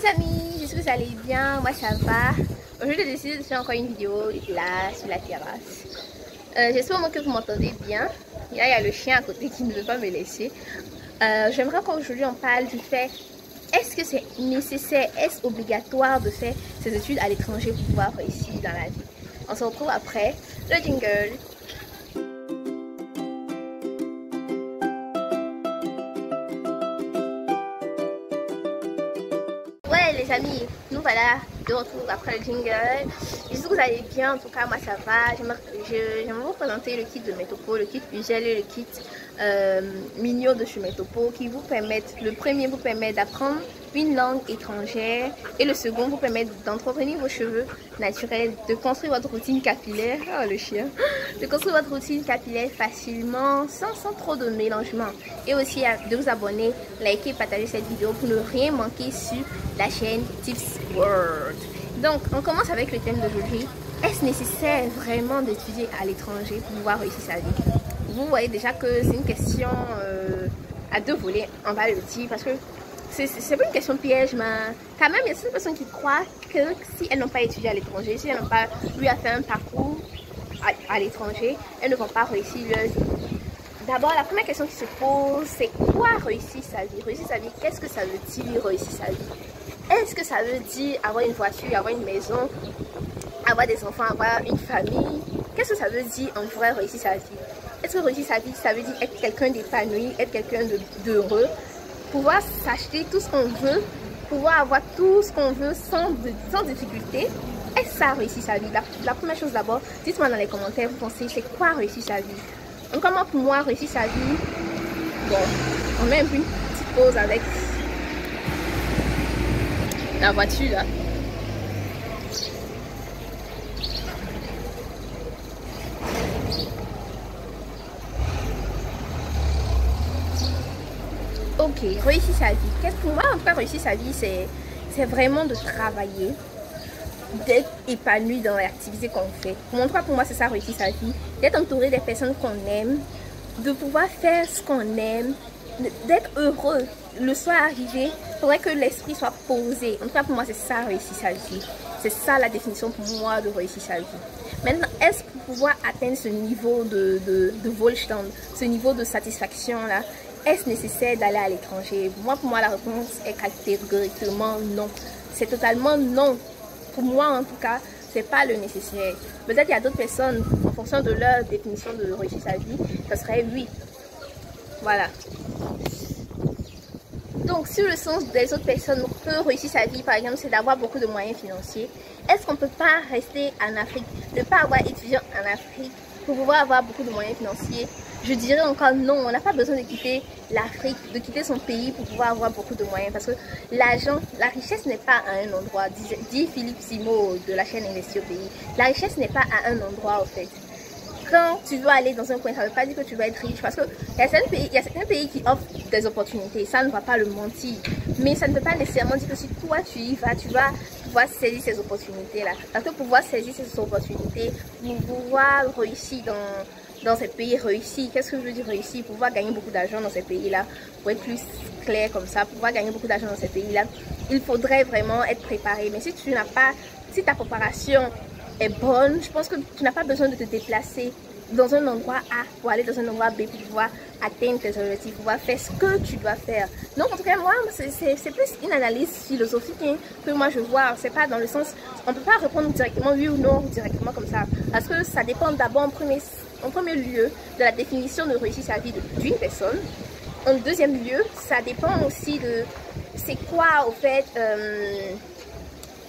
les amis, j'espère que vous allez bien, moi ça va. Aujourd'hui j'ai décidé de faire encore une vidéo là sur la terrasse. Euh, j'espère que vous m'entendez bien. Il y a le chien à côté qui ne veut pas me laisser. Euh, j'aimerais qu'aujourd'hui on parle du fait, est-ce que c'est nécessaire, est-ce obligatoire de faire ses études à l'étranger pour pouvoir réussir dans la vie? On se retrouve après le jingle. Amis, nous voilà de retour après le jingle. J'espère que vous allez bien, en tout cas moi ça va. J'aimerais vous présenter le kit de Metopo, le kit Ugel et le kit euh, Mignon de chez Metopo qui vous permettent, le premier vous permet d'apprendre une langue étrangère. Et le second vous permet d'entretenir vos cheveux naturels, de construire votre routine capillaire, oh le chien, de construire votre routine capillaire facilement sans, trop de mélangement. Et aussi de vous abonner, liker partager cette vidéo pour ne rien manquer sur la chaîne Tips World. Donc on commence avec le thème d'aujourd'hui. Est-ce nécessaire vraiment d'étudier à l'étranger pour pouvoir réussir sa vie? Vous voyez déjà que c'est une question euh, à deux volets, on va le dire, parce que c'est pas une question piège, mais quand même, il y a certaines personnes qui croient que si elles n'ont pas étudié à l'étranger, si elles n'ont pas eu à faire un parcours à, l'étranger, elles ne vont pas réussir leur vie. D'abord, la première question qui se pose, c'est quoi réussir sa vie? Réussir sa vie, qu'est-ce que ça veut dire réussir sa vie? Est-ce que ça veut dire avoir une voiture, avoir une maison, avoir des enfants, avoir une famille? Qu'est-ce que ça veut dire en vrai réussir sa vie? Est-ce que réussir sa vie, ça veut dire être quelqu'un d'épanoui, être quelqu'un d'heureux? Pouvoir s'acheter tout ce qu'on veut, pouvoir avoir tout ce qu'on veut sans, sans difficulté. Est-ce ça réussit sa vie? La, première chose d'abord, dites-moi dans les commentaires, vous pensez, c'est quoi réussir sa vie? Donc comment pour moi réussir sa vie Bon, on met une petite pause avec la voiture là. Ok, réussir sa vie. Qu'est-ce pour moi, en tout cas, réussir sa vie, c'est vraiment de travailler, d'être épanoui dans l'activité qu'on fait. Pour moi, pour moi, c'est ça, réussir sa vie. D'être entouré des personnes qu'on aime, de pouvoir faire ce qu'on aime, d'être heureux. Le soir arrivé, il faudrait que l'esprit soit posé. En tout cas, pour moi, c'est ça, réussir sa vie. C'est ça la définition pour moi de réussir sa vie. Maintenant, est-ce pour pouvoir atteindre ce niveau de, de, de ce niveau de satisfaction-là, est-ce nécessaire d'aller à l'étranger? Moi, pour moi, la réponse est catégoriquement non. C'est totalement non. Pour moi, en tout cas, c'est pas le nécessaire. Peut-être qu'il y a d'autres personnes, en fonction de leur définition de réussir sa vie, ça serait oui. Voilà. Donc, si le sens des autres personnes peut réussir sa vie, par exemple, c'est d'avoir beaucoup de moyens financiers, est-ce qu'on ne peut pas rester en Afrique, ne pas avoir étudié en Afrique pour pouvoir avoir beaucoup de moyens financiers? Je dirais encore non, on n'a pas besoin de quitter l'Afrique, de quitter son pays pour pouvoir avoir beaucoup de moyens. Parce que l'argent, la richesse n'est pas à un endroit, dit, Philippe Simo de la chaîne Investir au pays. La richesse n'est pas à un endroit, en fait. Quand tu veux aller dans un coin, ça ne veut pas dire que tu vas être riche. Parce qu'il y, a pays, y a certains pays qui offrent des opportunités. Ça ne va pas le mentir. Mais ça ne veut pas nécessairement dire que si toi tu y vas, tu vas pouvoir saisir ces opportunités-là. Parce que pouvoir saisir ces opportunités, pour pouvoir réussir dans dans ces pays réussis. Qu'est-ce que je veux dire réussi Pouvoir gagner beaucoup d'argent dans ces pays-là, pour être plus clair comme ça, pouvoir gagner beaucoup d'argent dans ces pays-là, il faudrait vraiment être préparé. Mais si tu n'as pas, si ta préparation est bonne, je pense que tu n'as pas besoin de te déplacer dans un endroit A pour aller dans un endroit B pour pouvoir atteindre tes objectifs, pouvoir faire ce que tu dois faire. Donc en tout cas moi c'est plus une analyse philosophique hein, que moi je vois. C'est pas dans le sens, on peut pas répondre directement oui ou non directement comme ça parce que ça dépend d'abord en premier en premier lieu de la définition de réussir sa vie d'une personne. En deuxième lieu, ça dépend aussi de c'est quoi au fait euh,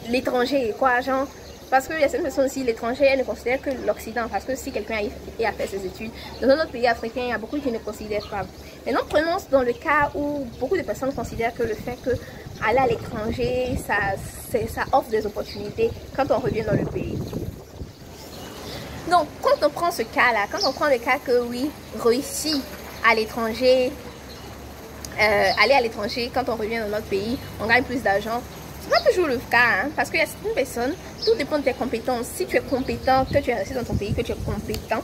l'étranger, quoi genre parce qu'il y a certaines personnes aussi, l'étranger, elles ne considèrent que l'Occident. Parce que si quelqu'un a fait ses études dans un autre pays africain, il y a beaucoup qui ne considèrent pas. Maintenant, prenons dans le cas où beaucoup de personnes considèrent que le fait que aller à l'étranger, ça, ça offre des opportunités quand on revient dans le pays. Donc, quand on prend ce cas-là, quand on prend le cas que oui, réussit à l'étranger, euh, aller à l'étranger, quand on revient dans notre pays, on gagne plus d'argent. C'est pas toujours le cas, hein, parce qu'il y a certaines personnes, tout dépend de tes compétences. Si tu es compétent, que tu es resté dans ton pays, que tu es compétent,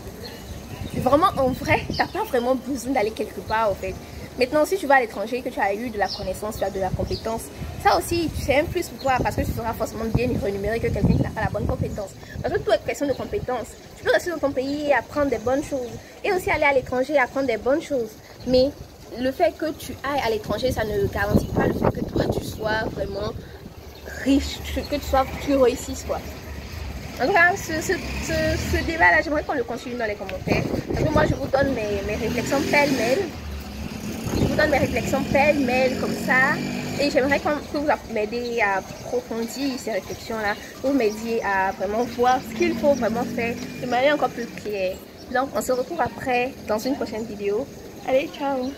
vraiment en vrai, tu n'as pas vraiment besoin d'aller quelque part en fait. Maintenant, si tu vas à l'étranger, que tu as eu de la connaissance, tu as de la compétence, ça aussi, c'est un plus pour toi parce que tu seras forcément bien rémunéré que quelqu'un qui n'a pas la bonne compétence. Parce que tout est question de compétence. Tu peux rester dans ton pays et apprendre des bonnes choses. Et aussi aller à l'étranger et apprendre des bonnes choses. Mais le fait que tu ailles à l'étranger, ça ne garantit pas le fait que toi, tu sois vraiment riche, que tu sois, tu réussisses, quoi. En tout cas, ce, ce, débat-là, j'aimerais qu'on le continue dans les commentaires. Parce que moi, je vous donne mes, mes réflexions pêle-mêle. Donne mes réflexions pêle-mêle comme ça. Et j'aimerais que vous m'aidiez à approfondir ces réflexions-là. Vous m'aidiez à vraiment voir ce qu'il faut vraiment faire de manière encore plus claire. Donc, on se retrouve après dans une prochaine vidéo. Allez, ciao